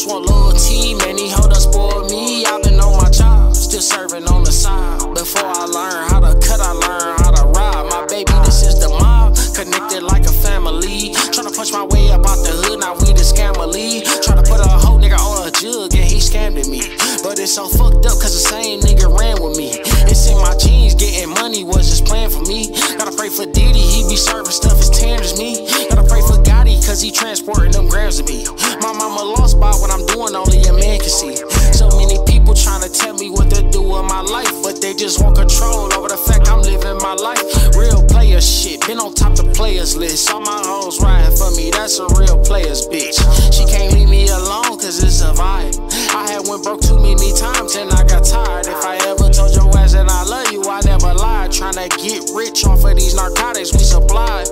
just want loyalty, man, he hold up spoil me. I've been on my job, still serving on the side. Before I learn how to cut, I learn how to ride. My baby, this is the mob, connected like a family. Tryna punch my way up out the hood, now we the scammerly. Tryna put a whole nigga on a jug, and he scammed at me. But it's so fucked up, cause the same nigga ran with me. It's in my genes, getting money was just planned for me. Gotta pray for Diddy, he be serving stuff as tanned as me. Gotta pray for Gotti, cause he transporting them grams to me a lost spot when I'm doing only a man can see. So many people trying to tell me what to do with my life, but they just want control over the fact I'm living my life. Real player shit, been on top the players list. All my hoes riding for me, that's a real player's bitch. She can't leave me alone, cause it's a vibe. I had went broke too many times and I got tired. If I ever told your ass that I love you, I never lied. Trying to get rich off of these narcotics we supply.